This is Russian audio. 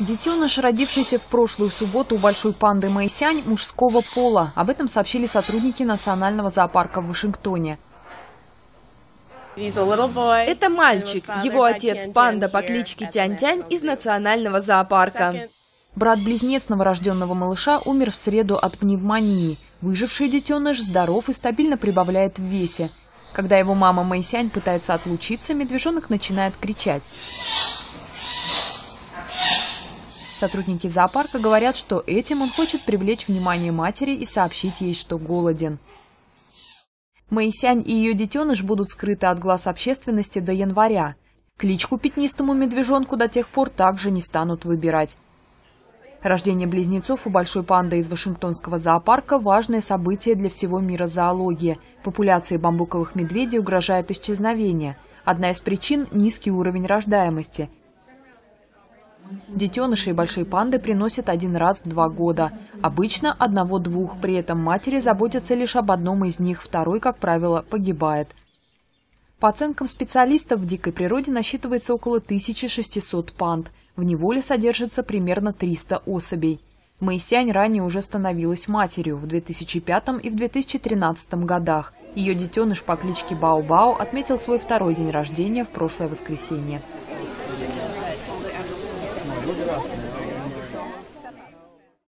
Детеныш, родившийся в прошлую субботу у большой панды Мэйсянь, мужского пола. Об этом сообщили сотрудники Национального зоопарка в Вашингтоне. Это мальчик. Его отец панда по кличке Тянь-Тянь из Национального зоопарка. Брат-близнец новорожденного малыша умер в среду от пневмонии. Выживший детеныш здоров и стабильно прибавляет в весе. Когда его мама Мэйсянь пытается отлучиться, медвежонок начинает кричать. Сотрудники зоопарка говорят, что этим он хочет привлечь внимание матери и сообщить ей, что голоден. Мэйсянь и ее детеныш будут скрыты от глаз общественности до января. Кличку пятнистому медвежонку до тех пор также не станут выбирать. Рождение близнецов у большой панды из Вашингтонского зоопарка – важное событие для всего мира зоологии. Популяции бамбуковых медведей угрожает исчезновение. Одна из причин – низкий уровень рождаемости – Детенышей большой панды приносят один раз в два года. Обычно одного-двух, при этом матери заботятся лишь об одном из них, второй, как правило, погибает. По оценкам специалистов, в дикой природе насчитывается около 1600 панд. В неволе содержится примерно 300 особей. Моисянь ранее уже становилась матерью в 2005 и в 2013 годах. Ее детеныш по кличке Бао-Бао отметил свой второй день рождения в прошлое воскресенье. Красная.